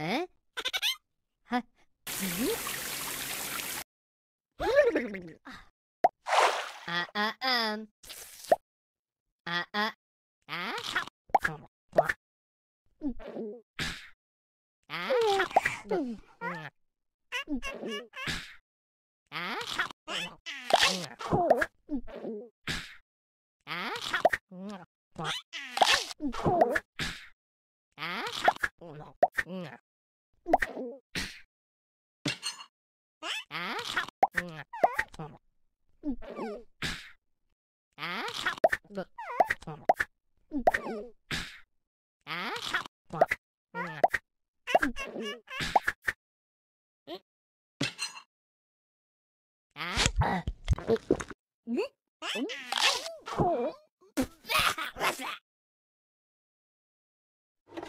えは、あ、あ、あ。あ、あ、あ、あ、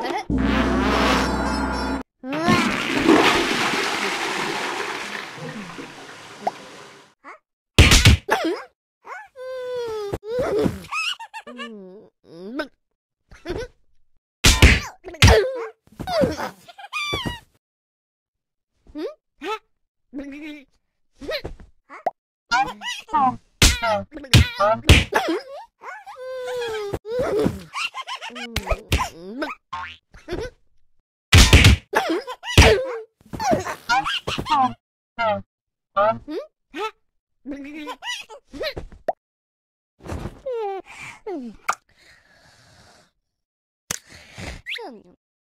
Uh-huh. Mm-hmm. telling.